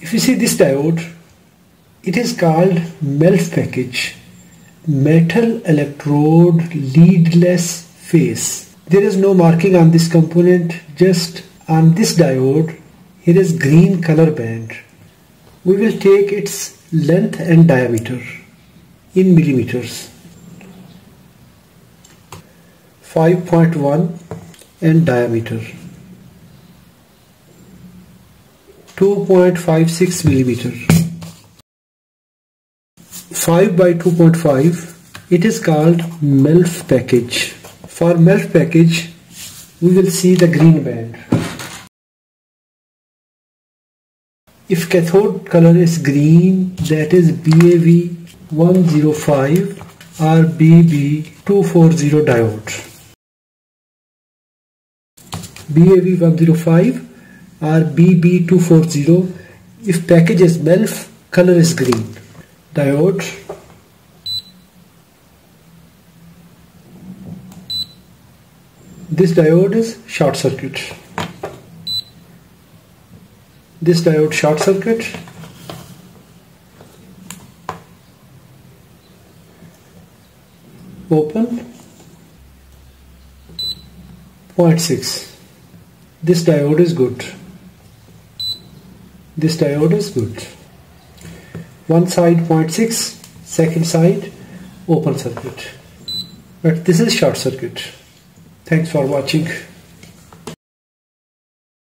If you see this diode, it is called MELF package, metal electrode leadless face. There is no marking on this component, just on this diode, here is green color band. We will take its length and diameter in millimeters. 5.1 and diameter 2.56 millimeter. 5 by 2.5 it is called MELF package. For MELF package we will see the green band. If cathode color is green that is BAV 105 or BB240 diode. BAV105 or BB240 if package is MELF color is green. Diode. This diode is short circuit. This diode short circuit. Open. 0.6 this diode is good this diode is good. One side 0.6 second side open circuit. But this is short circuit. Thanks for watching